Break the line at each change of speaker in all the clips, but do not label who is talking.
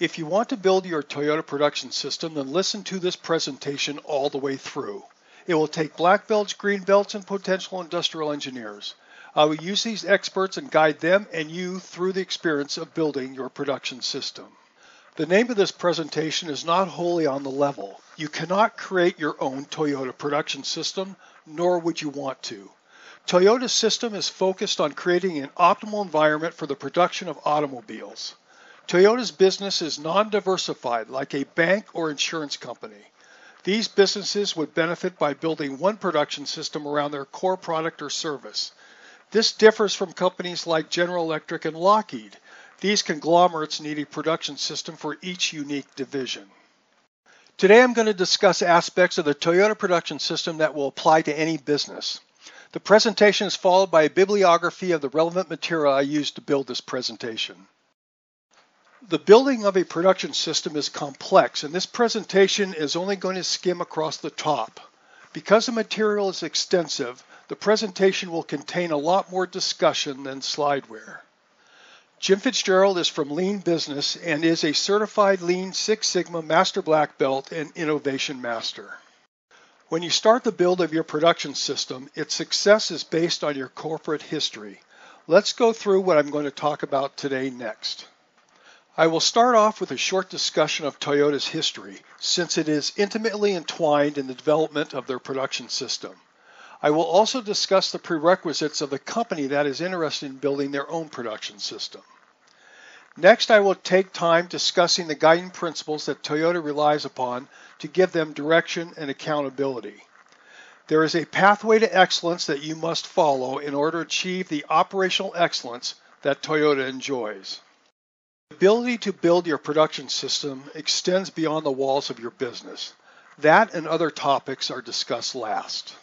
If you want to build your Toyota production system, then listen to this presentation all the way through. It will take black belts, green belts, and potential industrial engineers. I will use these experts and guide them and you through the experience of building your production system. The name of this presentation is not wholly on the level. You cannot create your own Toyota production system, nor would you want to. Toyota's system is focused on creating an optimal environment for the production of automobiles. Toyota's business is non-diversified like a bank or insurance company. These businesses would benefit by building one production system around their core product or service. This differs from companies like General Electric and Lockheed. These conglomerates need a production system for each unique division. Today I'm going to discuss aspects of the Toyota production system that will apply to any business. The presentation is followed by a bibliography of the relevant material I used to build this presentation. The building of a production system is complex and this presentation is only going to skim across the top. Because the material is extensive, the presentation will contain a lot more discussion than slideware. Jim Fitzgerald is from Lean Business and is a certified Lean Six Sigma Master Black Belt and Innovation Master. When you start the build of your production system, its success is based on your corporate history. Let's go through what I'm going to talk about today next. I will start off with a short discussion of Toyota's history, since it is intimately entwined in the development of their production system. I will also discuss the prerequisites of the company that is interested in building their own production system. Next, I will take time discussing the guiding principles that Toyota relies upon to give them direction and accountability. There is a pathway to excellence that you must follow in order to achieve the operational excellence that Toyota enjoys. Ability to build your production system extends beyond the walls of your business. That and other topics are discussed last.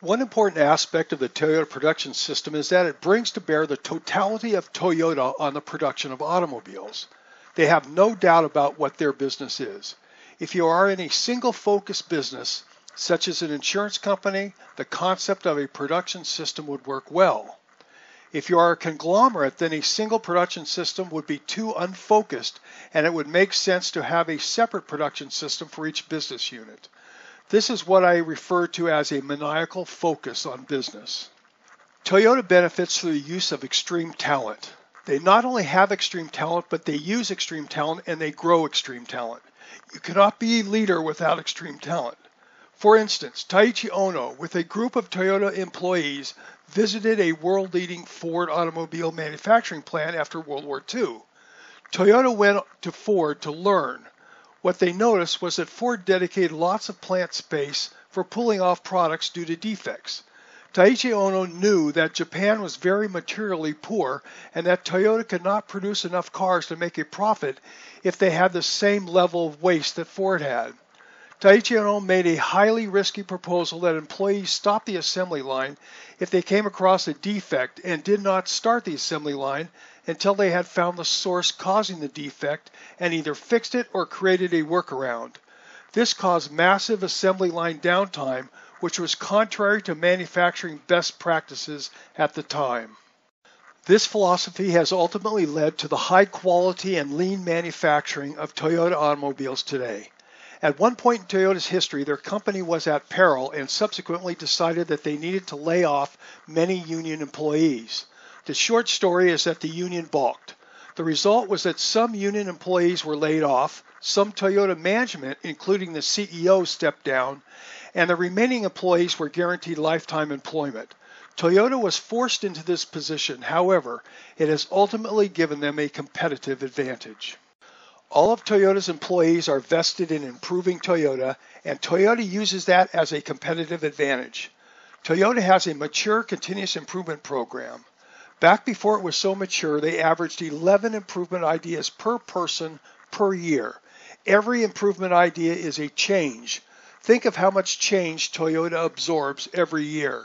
One important aspect of the Toyota production system is that it brings to bear the totality of Toyota on the production of automobiles. They have no doubt about what their business is. If you are in a single focus business, such as an insurance company, the concept of a production system would work well. If you are a conglomerate, then a single production system would be too unfocused and it would make sense to have a separate production system for each business unit. This is what I refer to as a maniacal focus on business. Toyota benefits through the use of extreme talent. They not only have extreme talent, but they use extreme talent and they grow extreme talent. You cannot be a leader without extreme talent. For instance, Taiichi Ohno, with a group of Toyota employees, visited a world-leading Ford automobile manufacturing plant after World War II. Toyota went to Ford to learn. What they noticed was that Ford dedicated lots of plant space for pulling off products due to defects. Taiichi Ohno knew that Japan was very materially poor and that Toyota could not produce enough cars to make a profit if they had the same level of waste that Ford had. Taiichi Ohno made a highly risky proposal that employees stop the assembly line if they came across a defect and did not start the assembly line until they had found the source causing the defect and either fixed it or created a workaround. This caused massive assembly line downtime, which was contrary to manufacturing best practices at the time. This philosophy has ultimately led to the high quality and lean manufacturing of Toyota automobiles today. At one point in Toyota's history, their company was at peril and subsequently decided that they needed to lay off many union employees. The short story is that the union balked. The result was that some union employees were laid off, some Toyota management, including the CEO, stepped down, and the remaining employees were guaranteed lifetime employment. Toyota was forced into this position. However, it has ultimately given them a competitive advantage. All of Toyota's employees are vested in improving Toyota, and Toyota uses that as a competitive advantage. Toyota has a mature continuous improvement program. Back before it was so mature, they averaged 11 improvement ideas per person per year. Every improvement idea is a change. Think of how much change Toyota absorbs every year.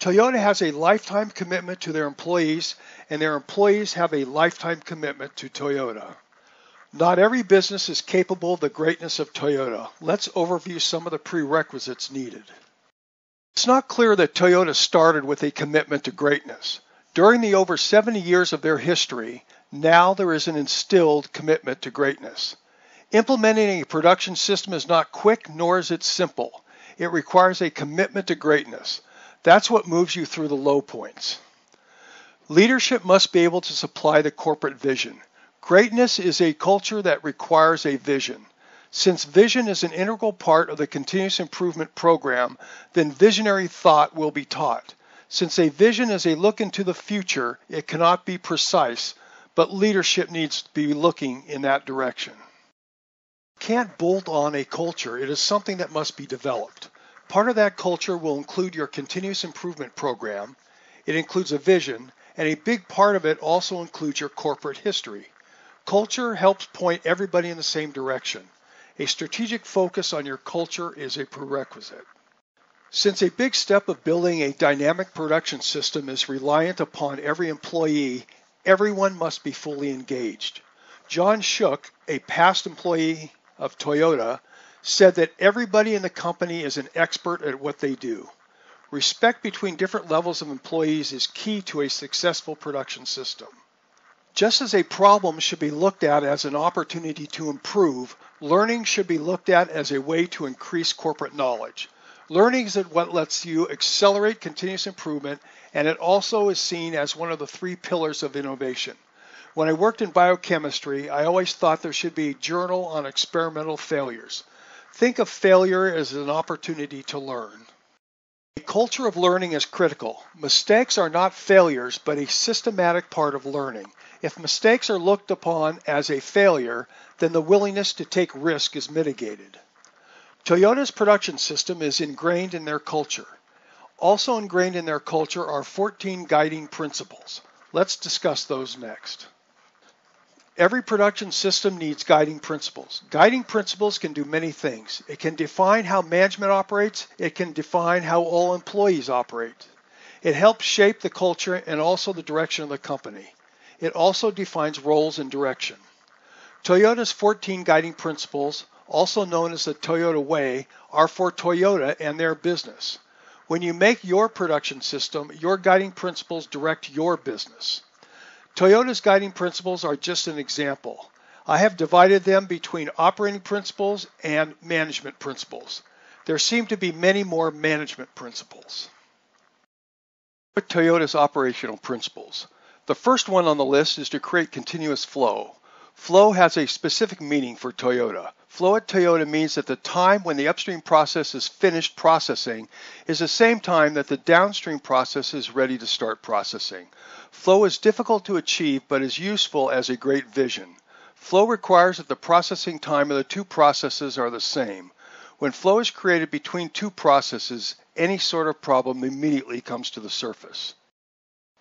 Toyota has a lifetime commitment to their employees, and their employees have a lifetime commitment to Toyota. Not every business is capable of the greatness of Toyota. Let's overview some of the prerequisites needed. It's not clear that Toyota started with a commitment to greatness. During the over 70 years of their history, Now there is an instilled commitment to greatness. Implementing a production system is not quick nor is it simple. It requires a commitment to greatness. That's what moves you through the low points. Leadership must be able to supply the corporate vision. Greatness is a culture that requires a vision. Since vision is an integral part of the continuous improvement program, then visionary thought will be taught. Since a vision is a look into the future, it cannot be precise, but leadership needs to be looking in that direction can't bolt on a culture. It is something that must be developed. Part of that culture will include your continuous improvement program. It includes a vision, and a big part of it also includes your corporate history. Culture helps point everybody in the same direction. A strategic focus on your culture is a prerequisite. Since a big step of building a dynamic production system is reliant upon every employee, everyone must be fully engaged. John Shook, a past employee of Toyota said that everybody in the company is an expert at what they do. Respect between different levels of employees is key to a successful production system. Just as a problem should be looked at as an opportunity to improve, learning should be looked at as a way to increase corporate knowledge. Learning is what lets you accelerate continuous improvement, and it also is seen as one of the three pillars of innovation. When I worked in biochemistry, I always thought there should be a journal on experimental failures. Think of failure as an opportunity to learn. A culture of learning is critical. Mistakes are not failures, but a systematic part of learning. If mistakes are looked upon as a failure, then the willingness to take risk is mitigated. Toyota's production system is ingrained in their culture. Also ingrained in their culture are 14 guiding principles. Let's discuss those next. Every production system needs guiding principles. Guiding principles can do many things. It can define how management operates. It can define how all employees operate. It helps shape the culture and also the direction of the company. It also defines roles and direction. Toyota's 14 guiding principles, also known as the Toyota Way, are for Toyota and their business. When you make your production system, your guiding principles direct your business. Toyota's guiding principles are just an example. I have divided them between operating principles and management principles. There seem to be many more management principles. Toyota's operational principles. The first one on the list is to create continuous flow. Flow has a specific meaning for Toyota. Flow at Toyota means that the time when the upstream process is finished processing is the same time that the downstream process is ready to start processing. Flow is difficult to achieve but is useful as a great vision. Flow requires that the processing time of the two processes are the same. When flow is created between two processes, any sort of problem immediately comes to the surface.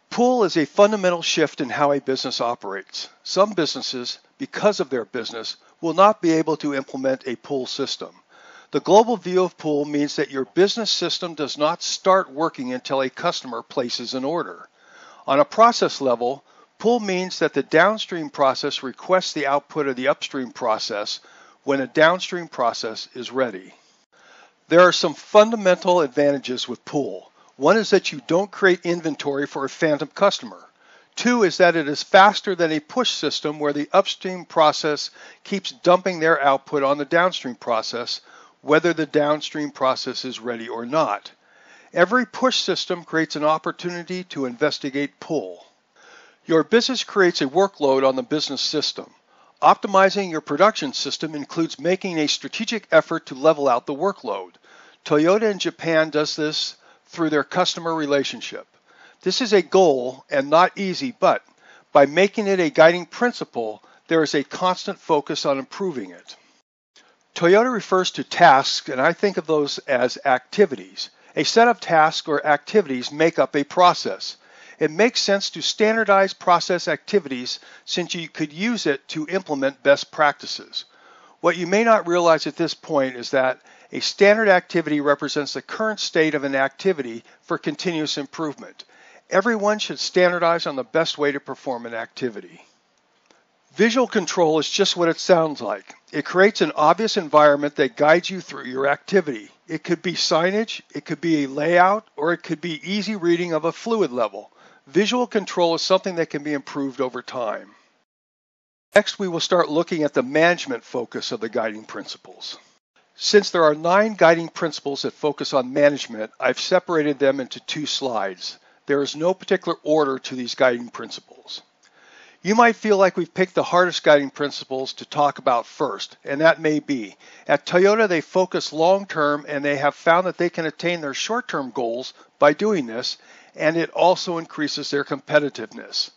Pull is a fundamental shift in how a business operates. Some businesses, because of their business, will not be able to implement a pull system. The global view of pull means that your business system does not start working until a customer places an order. On a process level, pull means that the downstream process requests the output of the upstream process when a downstream process is ready. There are some fundamental advantages with pull. One is that you don't create inventory for a phantom customer. Two is that it is faster than a push system where the upstream process keeps dumping their output on the downstream process, whether the downstream process is ready or not. Every push system creates an opportunity to investigate pull. Your business creates a workload on the business system. Optimizing your production system includes making a strategic effort to level out the workload. Toyota in Japan does this through their customer relationship. This is a goal and not easy, but by making it a guiding principle, there is a constant focus on improving it. Toyota refers to tasks, and I think of those as activities. A set of tasks or activities make up a process. It makes sense to standardize process activities since you could use it to implement best practices. What you may not realize at this point is that a standard activity represents the current state of an activity for continuous improvement. Everyone should standardize on the best way to perform an activity. Visual control is just what it sounds like. It creates an obvious environment that guides you through your activity. It could be signage, it could be a layout, or it could be easy reading of a fluid level. Visual control is something that can be improved over time. Next, we will start looking at the management focus of the guiding principles. Since there are nine guiding principles that focus on management, I've separated them into two slides. There is no particular order to these guiding principles. You might feel like we've picked the hardest guiding principles to talk about first, and that may be. At Toyota, they focus long term and they have found that they can attain their short term goals by doing this, and it also increases their competitiveness.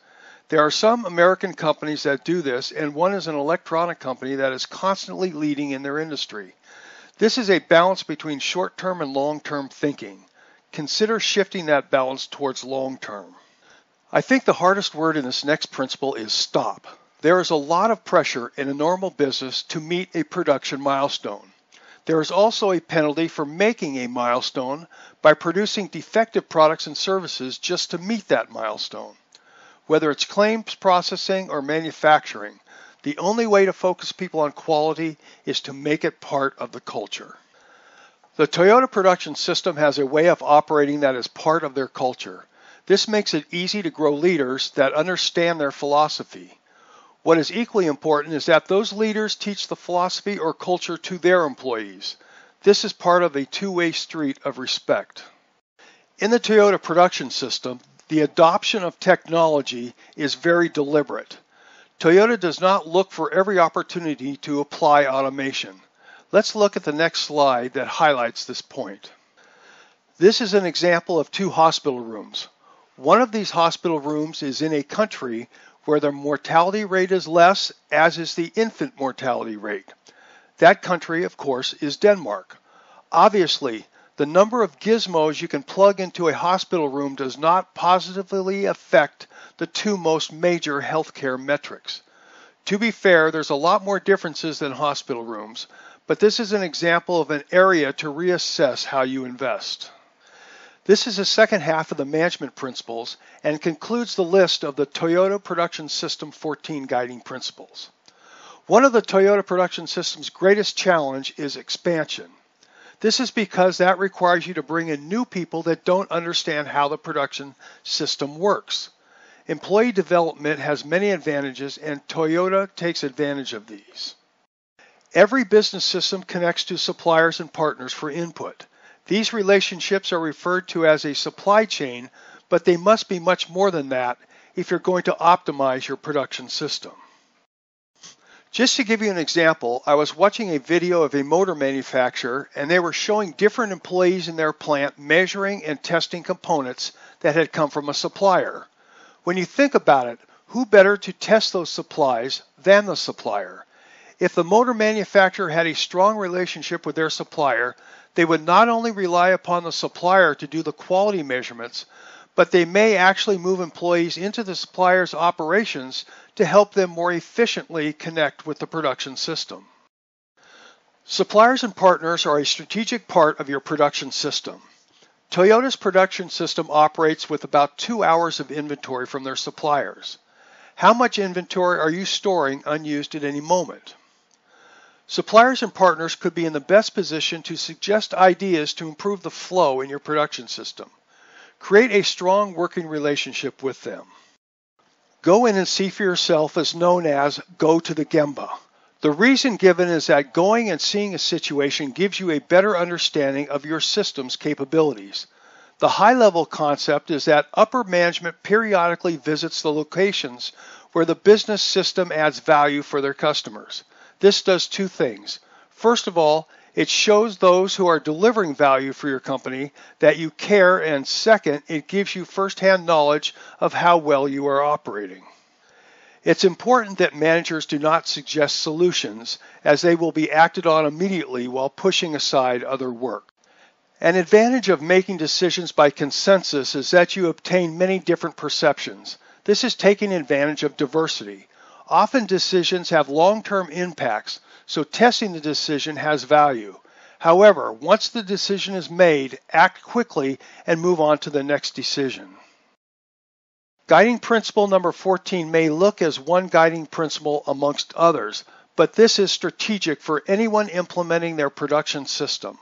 There are some American companies that do this, and one is an electronic company that is constantly leading in their industry. This is a balance between short term and long term thinking. Consider shifting that balance towards long term. I think the hardest word in this next principle is stop. There is a lot of pressure in a normal business to meet a production milestone. There is also a penalty for making a milestone by producing defective products and services just to meet that milestone. Whether it's claims processing or manufacturing, the only way to focus people on quality is to make it part of the culture. The Toyota production system has a way of operating that is part of their culture. This makes it easy to grow leaders that understand their philosophy. What is equally important is that those leaders teach the philosophy or culture to their employees. This is part of a two-way street of respect. In the Toyota production system, the adoption of technology is very deliberate. Toyota does not look for every opportunity to apply automation. Let's look at the next slide that highlights this point. This is an example of two hospital rooms. One of these hospital rooms is in a country where the mortality rate is less, as is the infant mortality rate. That country, of course, is Denmark. Obviously, the number of gizmos you can plug into a hospital room does not positively affect the two most major healthcare metrics. To be fair, there's a lot more differences than hospital rooms, but this is an example of an area to reassess how you invest. This is the second half of the management principles and concludes the list of the Toyota Production System 14 guiding principles. One of the Toyota Production System's greatest challenge is expansion. This is because that requires you to bring in new people that don't understand how the production system works. Employee development has many advantages and Toyota takes advantage of these. Every business system connects to suppliers and partners for input. These relationships are referred to as a supply chain, but they must be much more than that if you're going to optimize your production system. Just to give you an example, I was watching a video of a motor manufacturer and they were showing different employees in their plant measuring and testing components that had come from a supplier. When you think about it, who better to test those supplies than the supplier? If the motor manufacturer had a strong relationship with their supplier, they would not only rely upon the supplier to do the quality measurements, but they may actually move employees into the supplier's operations to help them more efficiently connect with the production system. Suppliers and partners are a strategic part of your production system. Toyota's production system operates with about two hours of inventory from their suppliers. How much inventory are you storing unused at any moment? Suppliers and partners could be in the best position to suggest ideas to improve the flow in your production system. Create a strong working relationship with them. Go in and see for yourself is known as go to the Gemba. The reason given is that going and seeing a situation gives you a better understanding of your system's capabilities. The high level concept is that upper management periodically visits the locations where the business system adds value for their customers. This does two things. First of all, it shows those who are delivering value for your company that you care, and second, it gives you firsthand knowledge of how well you are operating. It's important that managers do not suggest solutions, as they will be acted on immediately while pushing aside other work. An advantage of making decisions by consensus is that you obtain many different perceptions. This is taking advantage of diversity. Often decisions have long-term impacts, so testing the decision has value. However, once the decision is made, act quickly and move on to the next decision. Guiding principle number 14 may look as one guiding principle amongst others, but this is strategic for anyone implementing their production system.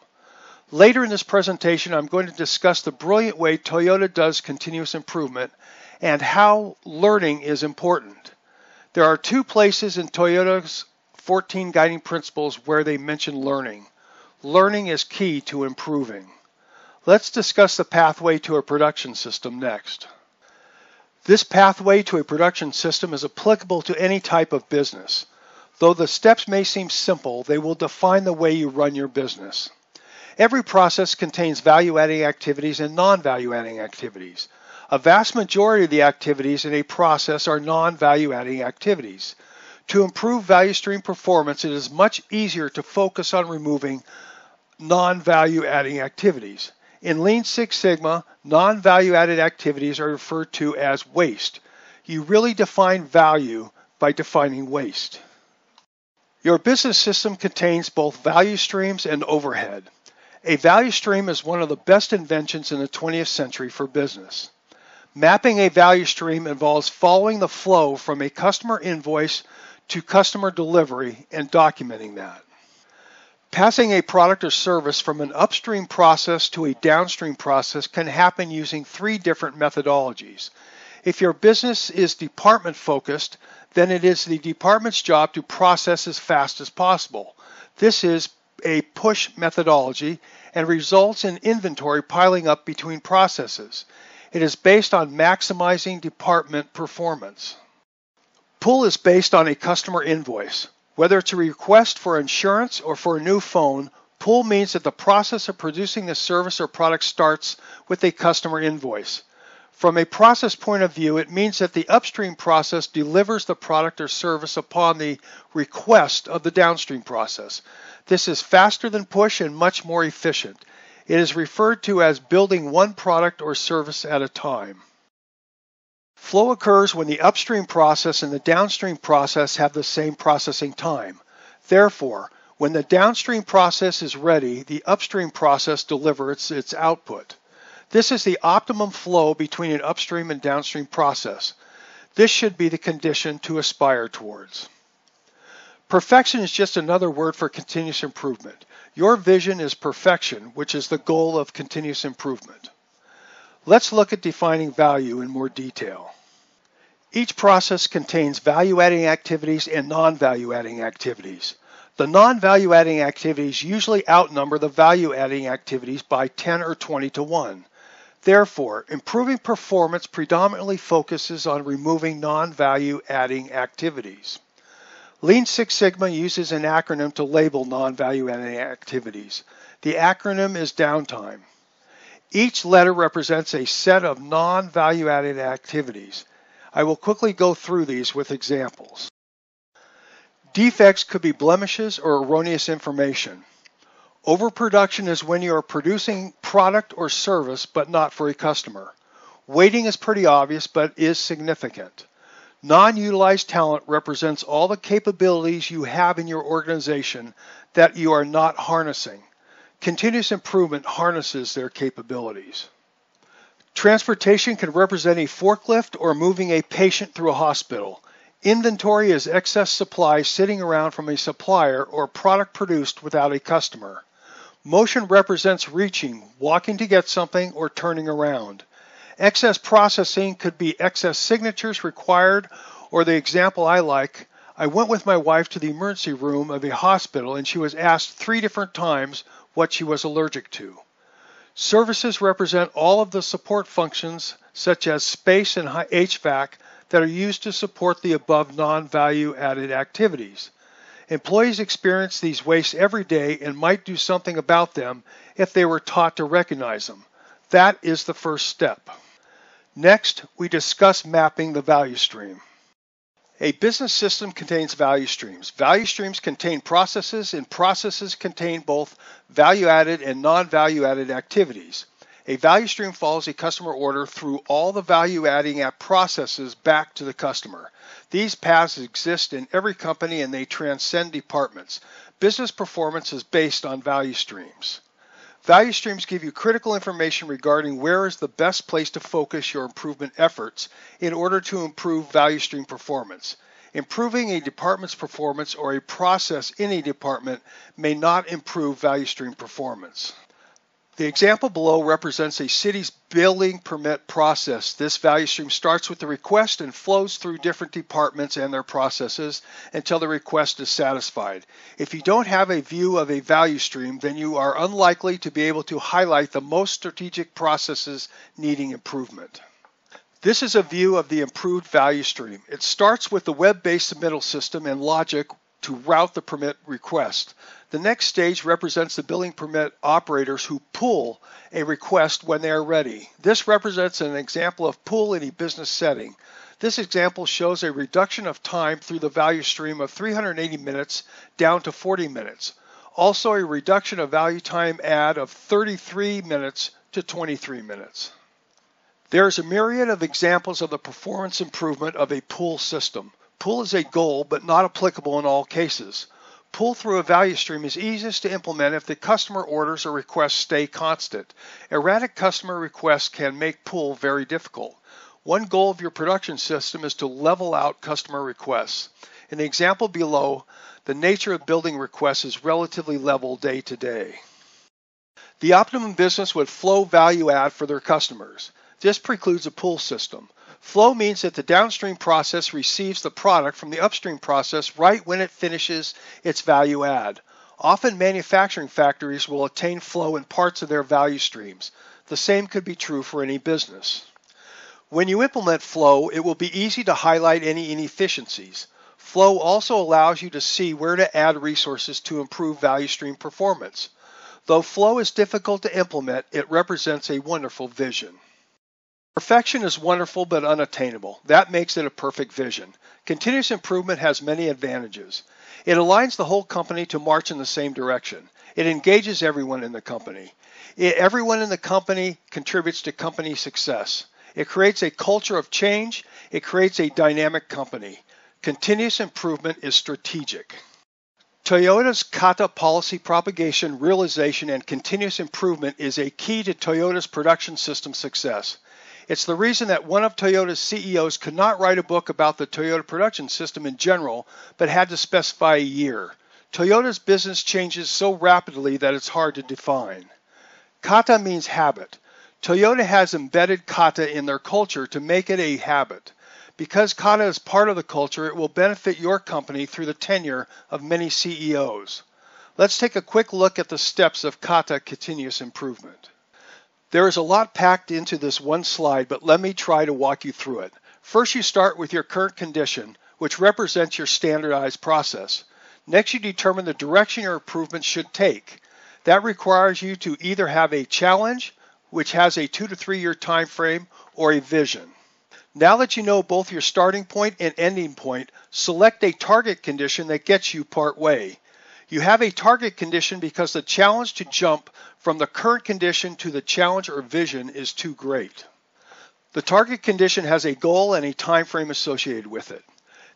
Later in this presentation, I'm going to discuss the brilliant way Toyota does continuous improvement and how learning is important. There are two places in Toyota's 14 guiding principles where they mention learning. Learning is key to improving. Let's discuss the pathway to a production system next. This pathway to a production system is applicable to any type of business. Though the steps may seem simple, they will define the way you run your business. Every process contains value-adding activities and non-value-adding activities. A vast majority of the activities in a process are non-value-adding activities. To improve value stream performance, it is much easier to focus on removing non-value-adding activities. In Lean Six Sigma, non-value-added activities are referred to as waste. You really define value by defining waste. Your business system contains both value streams and overhead. A value stream is one of the best inventions in the 20th century for business. Mapping a value stream involves following the flow from a customer invoice to customer delivery and documenting that. Passing a product or service from an upstream process to a downstream process can happen using three different methodologies. If your business is department focused, then it is the department's job to process as fast as possible. This is a push methodology and results in inventory piling up between processes. It is based on maximizing department performance. Pull is based on a customer invoice. Whether it's a request for insurance or for a new phone, pull means that the process of producing the service or product starts with a customer invoice. From a process point of view, it means that the upstream process delivers the product or service upon the request of the downstream process. This is faster than push and much more efficient. It is referred to as building one product or service at a time. Flow occurs when the upstream process and the downstream process have the same processing time. Therefore, when the downstream process is ready, the upstream process delivers its output. This is the optimum flow between an upstream and downstream process. This should be the condition to aspire towards. Perfection is just another word for continuous improvement. Your vision is perfection, which is the goal of continuous improvement. Let's look at defining value in more detail. Each process contains value-adding activities and non-value-adding activities. The non-value-adding activities usually outnumber the value-adding activities by 10 or 20 to 1. Therefore, improving performance predominantly focuses on removing non-value-adding activities. Lean Six Sigma uses an acronym to label non-value-adding activities. The acronym is downtime. Each letter represents a set of non-value-added activities. I will quickly go through these with examples. Defects could be blemishes or erroneous information. Overproduction is when you are producing product or service but not for a customer. Waiting is pretty obvious but is significant. Non-utilized talent represents all the capabilities you have in your organization that you are not harnessing. Continuous improvement harnesses their capabilities. Transportation can represent a forklift or moving a patient through a hospital. Inventory is excess supply sitting around from a supplier or product produced without a customer. Motion represents reaching, walking to get something, or turning around. Excess processing could be excess signatures required, or the example I like, I went with my wife to the emergency room of a hospital and she was asked three different times what she was allergic to. Services represent all of the support functions, such as space and HVAC, that are used to support the above non-value added activities. Employees experience these wastes every day and might do something about them if they were taught to recognize them. That is the first step. Next, we discuss mapping the value stream. A business system contains value streams. Value streams contain processes, and processes contain both value added and non value added activities. A value stream follows a customer order through all the value adding processes back to the customer. These paths exist in every company and they transcend departments. Business performance is based on value streams. Value streams give you critical information regarding where is the best place to focus your improvement efforts in order to improve value stream performance. Improving a department's performance or a process in a department may not improve value stream performance. The example below represents a city's building permit process. This value stream starts with the request and flows through different departments and their processes until the request is satisfied. If you don't have a view of a value stream, then you are unlikely to be able to highlight the most strategic processes needing improvement. This is a view of the improved value stream. It starts with the web-based submittal system and logic to route the permit request. The next stage represents the billing permit operators who pull a request when they are ready. This represents an example of pull in a business setting. This example shows a reduction of time through the value stream of 380 minutes down to 40 minutes. Also a reduction of value time add of 33 minutes to 23 minutes. There is a myriad of examples of the performance improvement of a pull system. Pull is a goal, but not applicable in all cases. Pull through a value stream is easiest to implement if the customer orders or requests stay constant. Erratic customer requests can make pull very difficult. One goal of your production system is to level out customer requests. In the example below, the nature of building requests is relatively level day to day. The optimum business would flow value add for their customers. This precludes a pull system. Flow means that the downstream process receives the product from the upstream process right when it finishes its value add. Often manufacturing factories will attain flow in parts of their value streams. The same could be true for any business. When you implement flow, it will be easy to highlight any inefficiencies. Flow also allows you to see where to add resources to improve value stream performance. Though flow is difficult to implement, it represents a wonderful vision. Perfection is wonderful but unattainable. That makes it a perfect vision. Continuous improvement has many advantages. It aligns the whole company to march in the same direction. It engages everyone in the company. It, everyone in the company contributes to company success. It creates a culture of change. It creates a dynamic company. Continuous improvement is strategic. Toyota's kata policy propagation, realization, and continuous improvement is a key to Toyota's production system success. It's the reason that one of Toyota's CEOs could not write a book about the Toyota production system in general, but had to specify a year. Toyota's business changes so rapidly that it's hard to define. Kata means habit. Toyota has embedded kata in their culture to make it a habit. Because kata is part of the culture, it will benefit your company through the tenure of many CEOs. Let's take a quick look at the steps of kata continuous improvement. There is a lot packed into this one slide, but let me try to walk you through it. First, you start with your current condition, which represents your standardized process. Next, you determine the direction your improvements should take. That requires you to either have a challenge, which has a two to three year time frame, or a vision. Now that you know both your starting point and ending point, select a target condition that gets you part way. You have a target condition because the challenge to jump from the current condition to the challenge or vision is too great. The target condition has a goal and a time frame associated with it.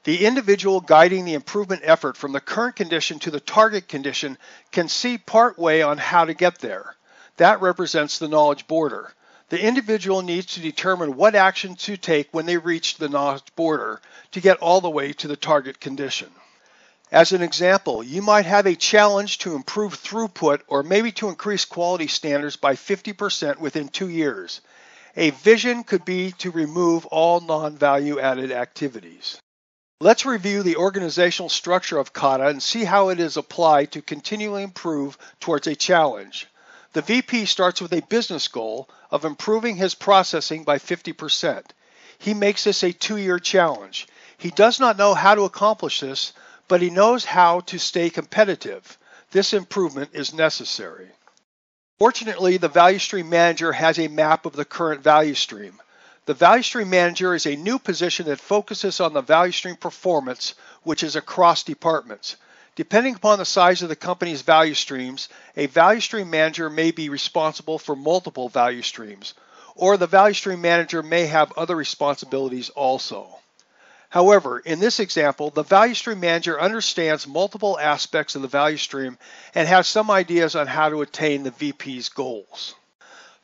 The individual guiding the improvement effort from the current condition to the target condition can see part way on how to get there. That represents the knowledge border. The individual needs to determine what action to take when they reach the knowledge border to get all the way to the target condition. As an example, you might have a challenge to improve throughput or maybe to increase quality standards by 50% within two years. A vision could be to remove all non-value added activities. Let's review the organizational structure of kata and see how it is applied to continually improve towards a challenge. The VP starts with a business goal of improving his processing by 50%. He makes this a two-year challenge. He does not know how to accomplish this, but he knows how to stay competitive. This improvement is necessary. Fortunately, the Value Stream Manager has a map of the current value stream. The Value Stream Manager is a new position that focuses on the value stream performance, which is across departments. Depending upon the size of the company's value streams, a Value Stream Manager may be responsible for multiple value streams, or the Value Stream Manager may have other responsibilities also. However, in this example, the value stream manager understands multiple aspects of the value stream and has some ideas on how to attain the VP's goals.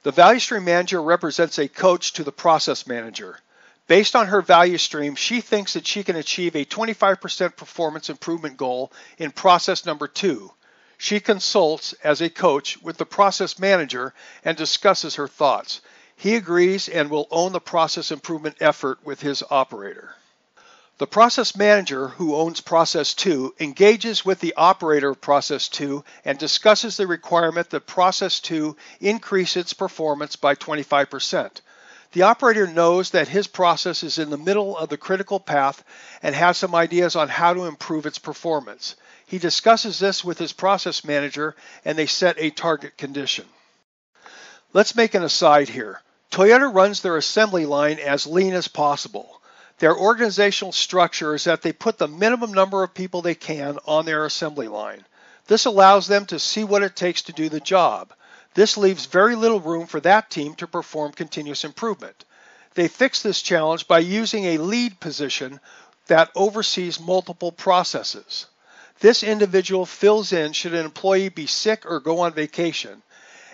The value stream manager represents a coach to the process manager. Based on her value stream, she thinks that she can achieve a 25% performance improvement goal in process number two. She consults as a coach with the process manager and discusses her thoughts. He agrees and will own the process improvement effort with his operator. The process manager, who owns Process 2, engages with the operator of Process 2 and discusses the requirement that Process 2 increase its performance by 25%. The operator knows that his process is in the middle of the critical path and has some ideas on how to improve its performance. He discusses this with his process manager and they set a target condition. Let's make an aside here. Toyota runs their assembly line as lean as possible. Their organizational structure is that they put the minimum number of people they can on their assembly line. This allows them to see what it takes to do the job. This leaves very little room for that team to perform continuous improvement. They fix this challenge by using a lead position that oversees multiple processes. This individual fills in should an employee be sick or go on vacation,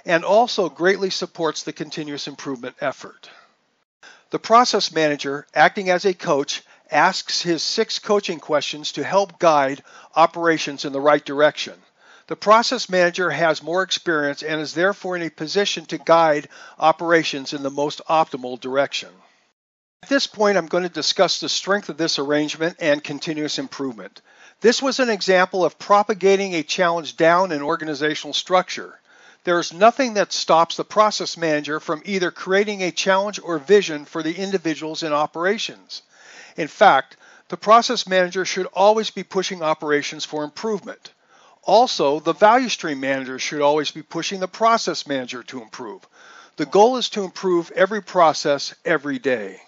and also greatly supports the continuous improvement effort. The process manager, acting as a coach, asks his six coaching questions to help guide operations in the right direction. The process manager has more experience and is therefore in a position to guide operations in the most optimal direction. At this point, I'm going to discuss the strength of this arrangement and continuous improvement. This was an example of propagating a challenge down an organizational structure. There is nothing that stops the process manager from either creating a challenge or vision for the individuals in operations. In fact, the process manager should always be pushing operations for improvement. Also, the value stream manager should always be pushing the process manager to improve. The goal is to improve every process every day.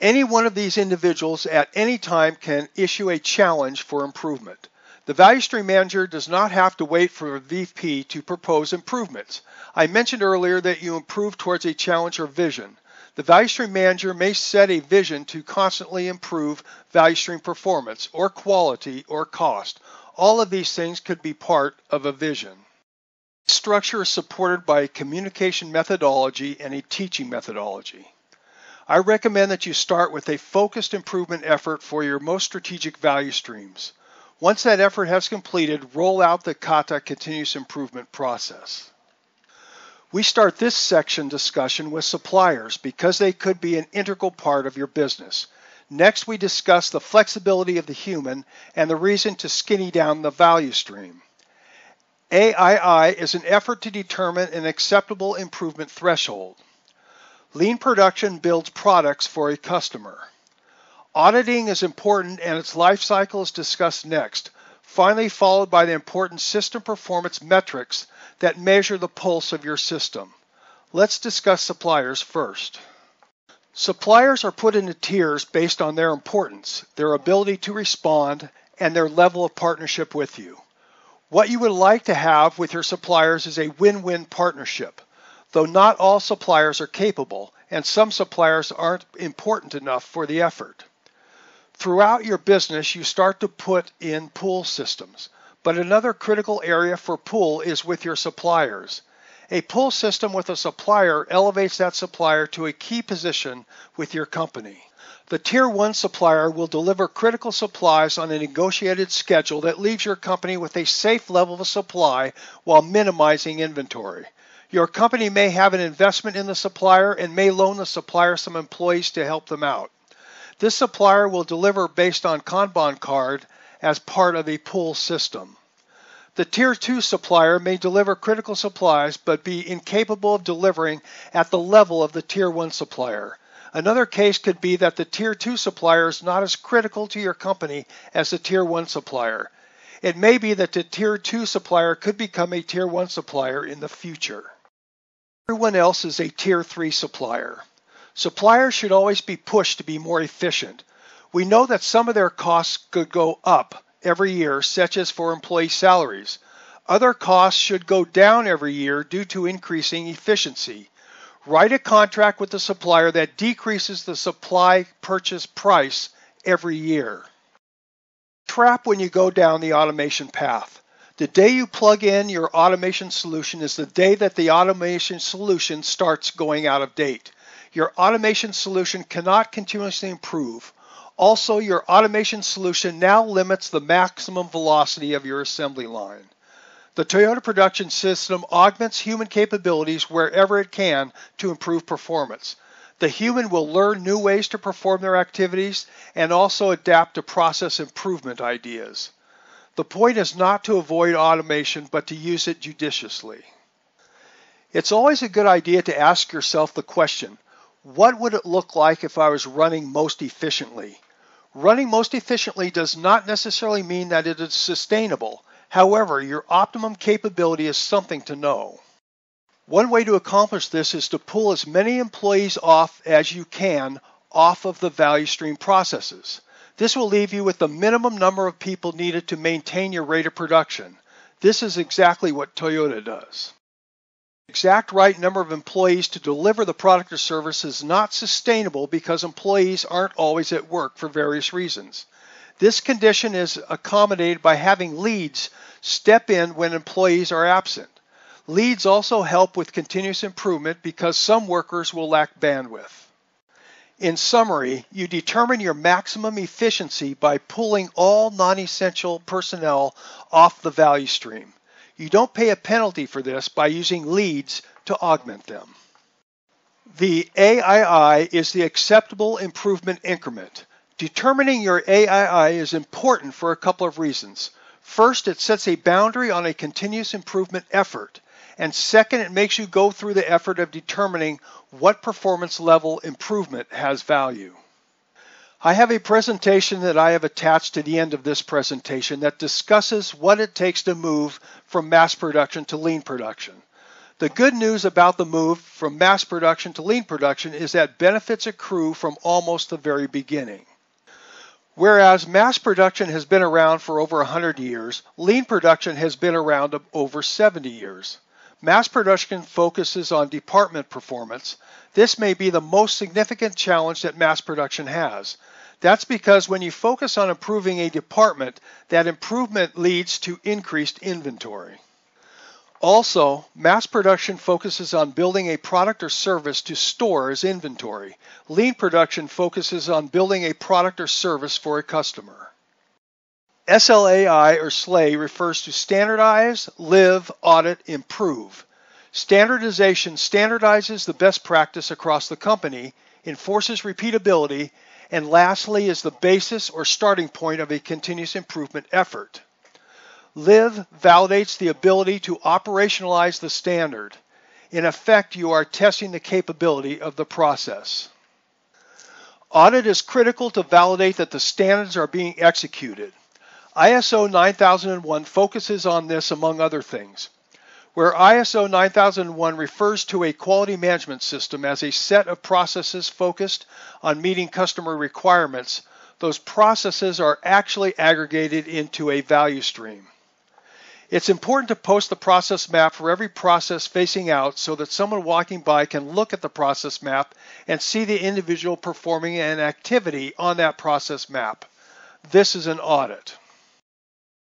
Any one of these individuals at any time can issue a challenge for improvement. The value stream manager does not have to wait for a VP to propose improvements. I mentioned earlier that you improve towards a challenge or vision. The value stream manager may set a vision to constantly improve value stream performance or quality or cost. All of these things could be part of a vision. This structure is supported by a communication methodology and a teaching methodology. I recommend that you start with a focused improvement effort for your most strategic value streams. Once that effort has completed, roll out the Kata continuous improvement process. We start this section discussion with suppliers because they could be an integral part of your business. Next, we discuss the flexibility of the human and the reason to skinny down the value stream. AII is an effort to determine an acceptable improvement threshold. Lean production builds products for a customer. Auditing is important and its life cycle is discussed next, finally followed by the important system performance metrics that measure the pulse of your system. Let's discuss suppliers first. Suppliers are put into tiers based on their importance, their ability to respond, and their level of partnership with you. What you would like to have with your suppliers is a win-win partnership, though not all suppliers are capable, and some suppliers aren't important enough for the effort. Throughout your business, you start to put in pull systems. But another critical area for pull is with your suppliers. A pull system with a supplier elevates that supplier to a key position with your company. The Tier 1 supplier will deliver critical supplies on a negotiated schedule that leaves your company with a safe level of supply while minimizing inventory. Your company may have an investment in the supplier and may loan the supplier some employees to help them out. This supplier will deliver based on Kanban card as part of a pull system. The Tier 2 supplier may deliver critical supplies but be incapable of delivering at the level of the Tier 1 supplier. Another case could be that the Tier 2 supplier is not as critical to your company as the Tier 1 supplier. It may be that the Tier 2 supplier could become a Tier 1 supplier in the future. Everyone else is a Tier 3 supplier. Suppliers should always be pushed to be more efficient. We know that some of their costs could go up every year, such as for employee salaries. Other costs should go down every year due to increasing efficiency. Write a contract with the supplier that decreases the supply purchase price every year. Trap when you go down the automation path. The day you plug in your automation solution is the day that the automation solution starts going out of date. Your automation solution cannot continuously improve. Also, your automation solution now limits the maximum velocity of your assembly line. The Toyota Production System augments human capabilities wherever it can to improve performance. The human will learn new ways to perform their activities and also adapt to process improvement ideas. The point is not to avoid automation, but to use it judiciously. It's always a good idea to ask yourself the question, what would it look like if I was running most efficiently? Running most efficiently does not necessarily mean that it is sustainable. However, your optimum capability is something to know. One way to accomplish this is to pull as many employees off as you can off of the value stream processes. This will leave you with the minimum number of people needed to maintain your rate of production. This is exactly what Toyota does. Exact right number of employees to deliver the product or service is not sustainable because employees aren't always at work for various reasons. This condition is accommodated by having leads step in when employees are absent. Leads also help with continuous improvement because some workers will lack bandwidth. In summary, you determine your maximum efficiency by pulling all non-essential personnel off the value stream. You don't pay a penalty for this by using leads to augment them. The AII is the acceptable improvement increment. Determining your AII is important for a couple of reasons. First, it sets a boundary on a continuous improvement effort. And second, it makes you go through the effort of determining what performance level improvement has value. I have a presentation that I have attached to the end of this presentation that discusses what it takes to move from mass production to lean production. The good news about the move from mass production to lean production is that benefits accrue from almost the very beginning. Whereas mass production has been around for over 100 years, lean production has been around over 70 years. Mass production focuses on department performance. This may be the most significant challenge that mass production has. That's because when you focus on improving a department, that improvement leads to increased inventory. Also, mass production focuses on building a product or service to store as inventory. Lean production focuses on building a product or service for a customer. SLAI or SLAI refers to standardize, live, audit, improve. Standardization standardizes the best practice across the company, enforces repeatability, and lastly is the basis or starting point of a continuous improvement effort. Live validates the ability to operationalize the standard. In effect, you are testing the capability of the process. Audit is critical to validate that the standards are being executed. ISO 9001 focuses on this among other things. Where ISO 9001 refers to a quality management system as a set of processes focused on meeting customer requirements, those processes are actually aggregated into a value stream. It's important to post the process map for every process facing out so that someone walking by can look at the process map and see the individual performing an activity on that process map. This is an audit.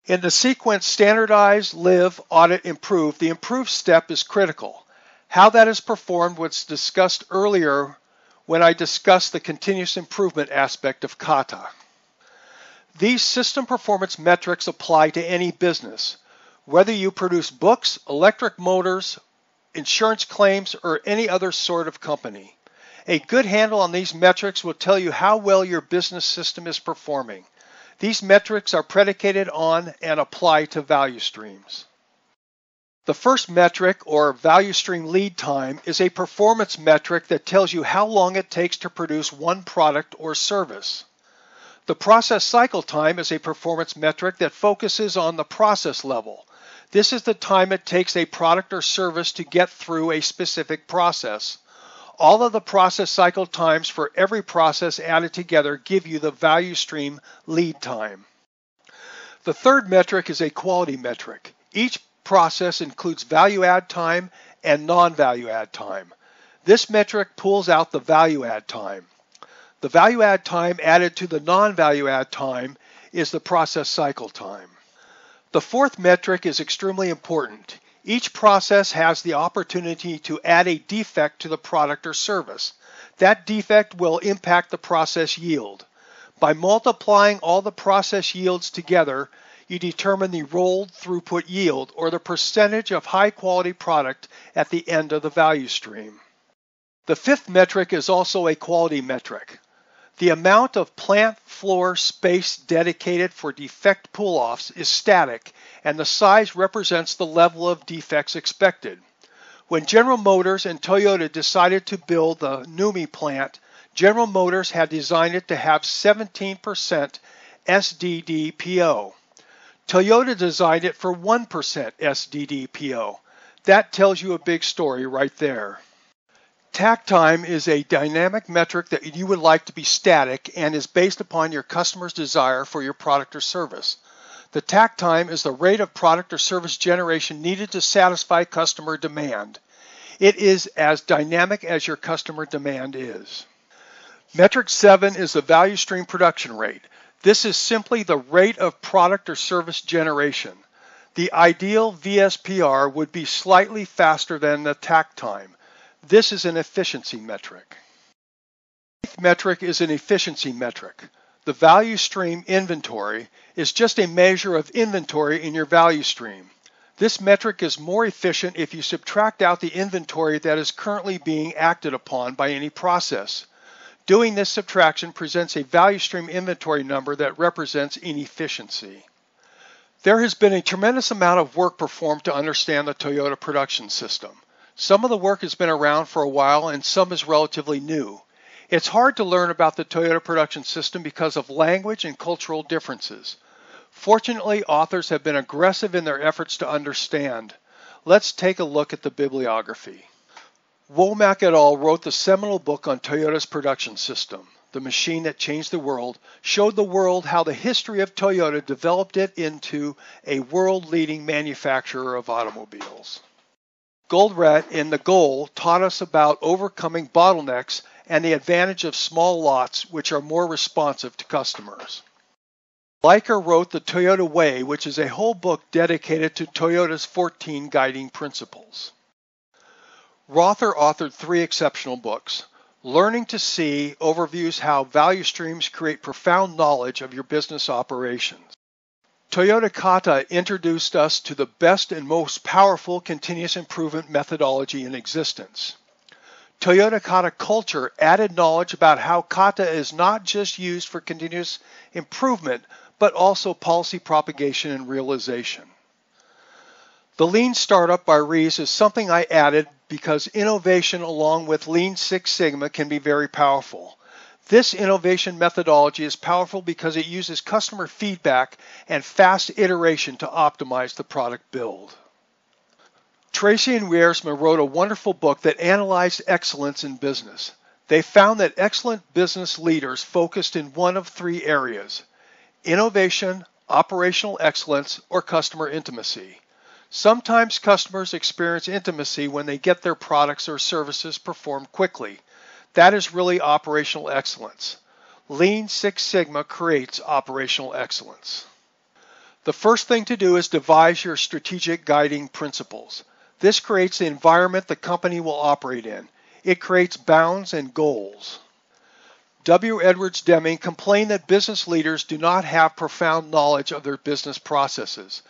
In the sequence standardize, live, audit, improve, the improve step is critical. How that is performed was discussed earlier when I discussed the continuous improvement aspect of kata. These system performance metrics apply to any business. Whether you produce books, electric motors, insurance claims, or any other sort of company. A good handle on these metrics will tell you how well your business system is performing. These metrics are predicated on and apply to value streams. The first metric, or value stream lead time, is a performance metric that tells you how long it takes to produce one product or service. The process cycle time is a performance metric that focuses on the process level, this is the time it takes a product or service to get through a specific process. All of the process cycle times for every process added together give you the value stream lead time. The third metric is a quality metric. Each process includes value add time and non-value add time. This metric pulls out the value add time. The value add time added to the non-value add time is the process cycle time. The fourth metric is extremely important. Each process has the opportunity to add a defect to the product or service. That defect will impact the process yield. By multiplying all the process yields together, you determine the rolled throughput yield or the percentage of high quality product at the end of the value stream. The fifth metric is also a quality metric. The amount of plant floor space dedicated for defect pull-offs is static and the size represents the level of defects expected. When General Motors and Toyota decided to build the NUMMI plant, General Motors had designed it to have 17% SDDPO. Toyota designed it for 1% SDDPO. That tells you a big story right there. Takt time is a dynamic metric that you would like to be static and is based upon your customer's desire for your product or service. The takt time is the rate of product or service generation needed to satisfy customer demand. It is as dynamic as your customer demand is. Metric 7 is the value stream production rate. This is simply the rate of product or service generation. The ideal VSPR would be slightly faster than the takt time. This is an efficiency metric. Eighth metric is an efficiency metric. The value stream inventory is just a measure of inventory in your value stream. This metric is more efficient if you subtract out the inventory that is currently being acted upon by any process. Doing this subtraction presents a value stream inventory number that represents inefficiency. There has been a tremendous amount of work performed to understand the Toyota production system. Some of the work has been around for a while and some is relatively new. It's hard to learn about the Toyota production system because of language and cultural differences. Fortunately, authors have been aggressive in their efforts to understand. Let's take a look at the bibliography. Womack et al. wrote the seminal book on Toyota's production system. The machine that changed the world showed the world how the history of Toyota developed it into a world-leading manufacturer of automobiles. Goldratt in The Goal taught us about overcoming bottlenecks and the advantage of small lots which are more responsive to customers. Liker wrote The Toyota Way, which is a whole book dedicated to Toyota's 14 guiding principles. Rother authored three exceptional books. Learning to See overviews how value streams create profound knowledge of your business operations. Toyota Kata introduced us to the best and most powerful continuous improvement methodology in existence. Toyota Kata Culture added knowledge about how Kata is not just used for continuous improvement, but also policy propagation and realization. The Lean Startup by Ries is something I added because innovation along with Lean Six Sigma can be very powerful. This innovation methodology is powerful because it uses customer feedback and fast iteration to optimize the product build. Treacy and Wiersema wrote a wonderful book that analyzed excellence in business. They found that excellent business leaders focused in one of three areas innovation, operational excellence, or customer intimacy. Sometimes customers experience intimacy when they get their products or services performed quickly. That is really operational excellence. Lean Six Sigma creates operational excellence. The first thing to do is devise your strategic guiding principles. This creates the environment the company will operate in. It creates bounds and goals. W. Edwards Deming complained that business leaders do not have profound knowledge of their business processes.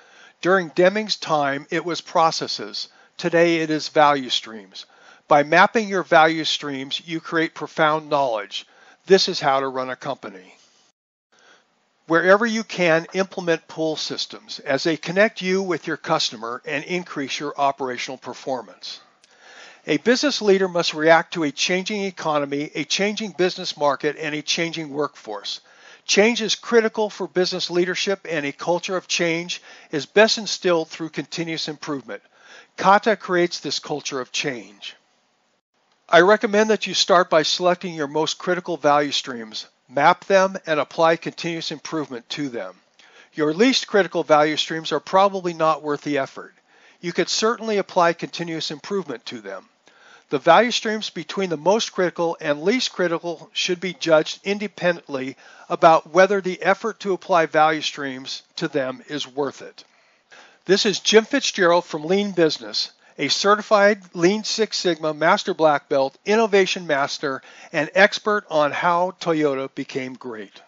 During Deming's time, it was processes. Today, it is value streams. By mapping your value streams, you create profound knowledge. This is how to run a company. Wherever you can, implement pull systems as they connect you with your customer and increase your operational performance. A business leader must react to a changing economy, a changing business market, and a changing workforce. Change is critical for business leadership and a culture of change is best instilled through continuous improvement. Kata creates this culture of change. I recommend that you start by selecting your most critical value streams, map them, and apply continuous improvement to them. Your least critical value streams are probably not worth the effort. You could certainly apply continuous improvement to them. The value streams between the most critical and least critical should be judged independently about whether the effort to apply value streams to them is worth it. This is Jim Fitzgerald from Lean Business a certified Lean Six Sigma Master Black Belt, Innovation Master, and expert on how Toyota became great.